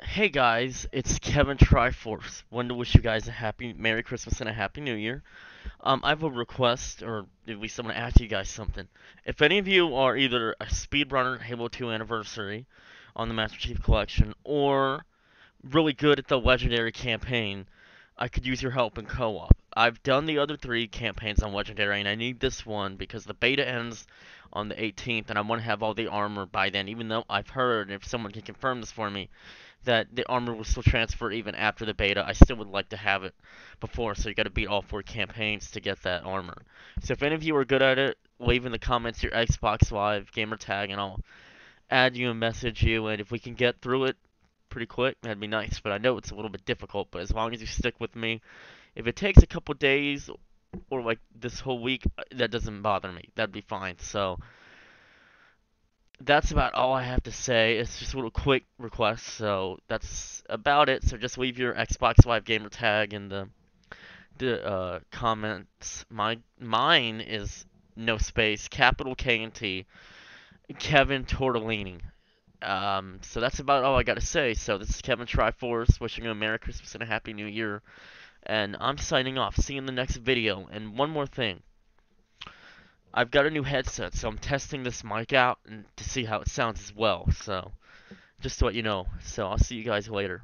Hey guys, it's Kevin Triforce. Wanted to wish you guys a happy Merry Christmas and a Happy New Year. Um, I have a request, or at least I'm gonna ask you guys something. If any of you are either a speedrunner Halo 2 Anniversary on the Master Chief Collection, or really good at the Legendary campaign, I could use your help in co-op. I've done the other three campaigns on Legendary, and I need this one because the beta ends on the 18th, and I want to have all the armor by then. Even though I've heard, if someone can confirm this for me, that the armor will still transfer even after the beta. I still would like to have it before, so you got to beat all four campaigns to get that armor. So if any of you are good at it, leave in the comments your Xbox Live gamer tag, and I'll add you and message you. And if we can get through it pretty quick, that'd be nice. But I know it's a little bit difficult. But as long as you stick with me, if it takes a couple days or like this whole week, that doesn't bother me. That'd be fine. So that's about all I have to say. It's just a little quick request, so that's about it. So just leave your Xbox Live gamer tag in the the uh, comments. My mine is no space, capital K and T, Kevin Tortellini. Um, so that's about all I got to say. So this is Kevin Triforce, wishing you a Merry Christmas and a Happy New Year. And I'm signing off. See you in the next video. And one more thing. I've got a new headset, so I'm testing this mic out and to see how it sounds as well. So, just to let you know. So, I'll see you guys later.